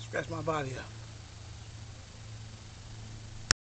Scratch my body up.